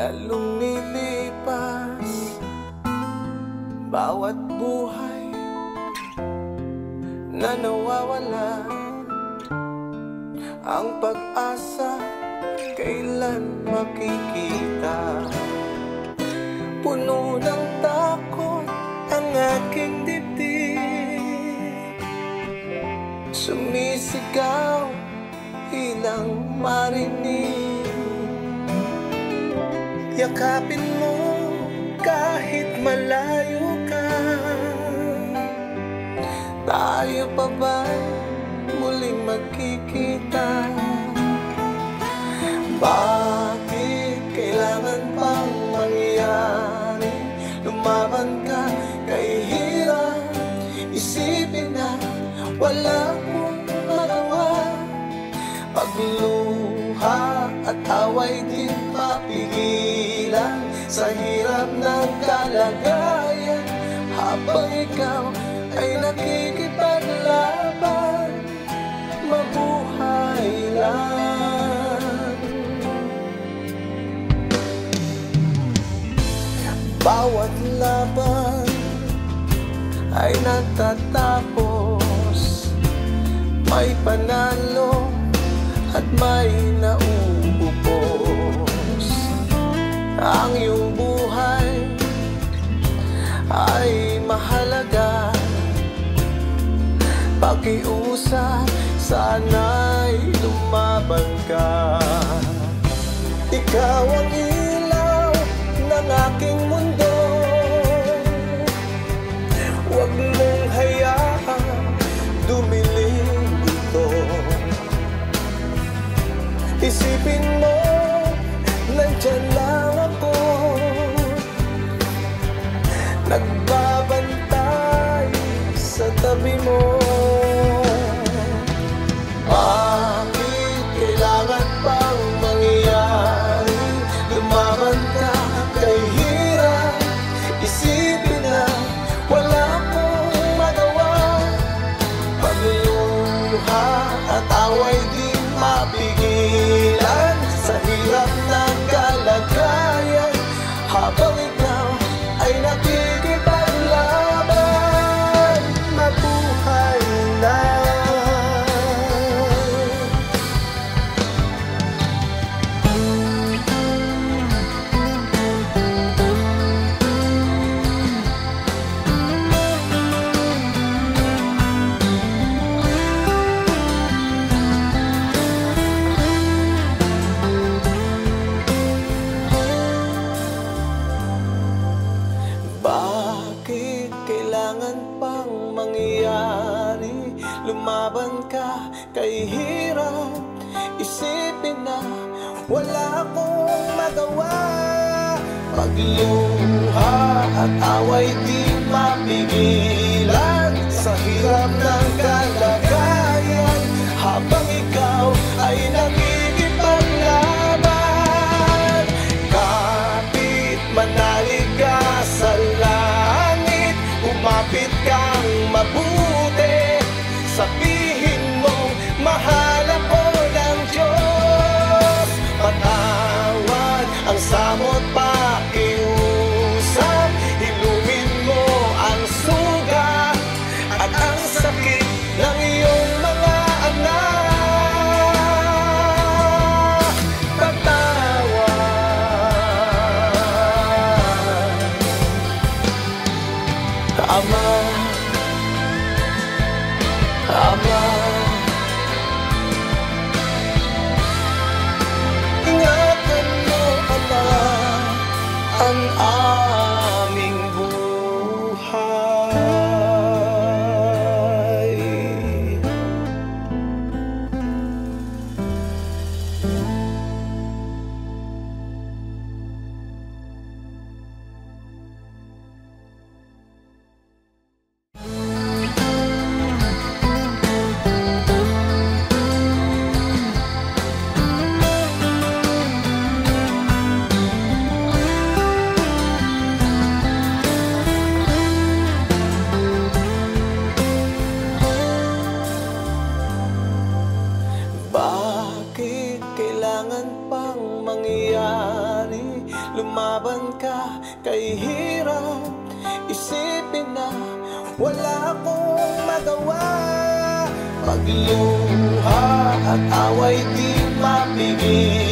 na lumilipas. Bawat buhay na nawawala Ang pag-asa kailan makikita? Puno ng takot ang aking dibdib. Sumisigaw ilang marinig Yakapin mo kahit malayo ka Tayo pa ba muling magkikita? Bakit kailangan pang mangyari? Lumaban ka kay hirap Isipin na wala mong magawa Pagluha at away din Sa hirap ng kalagayan Habang ikaw ay nakikipaglaban Mabuhay lang. Bawat laban ay natatapos. May panalo at may nauupos sana'y lumaban ka. Ikaw ang ilaw ng aking mundo. Huwag at away di Lumaban ka kay hirap. Isipin na wala akong magawa. Pagluha at away di mapigilan. Sa hirap ng Allah Allah Mangyari? lumaban ka kay hirap. Isipin na wala akong magawa. Pagluha at away di mapigilan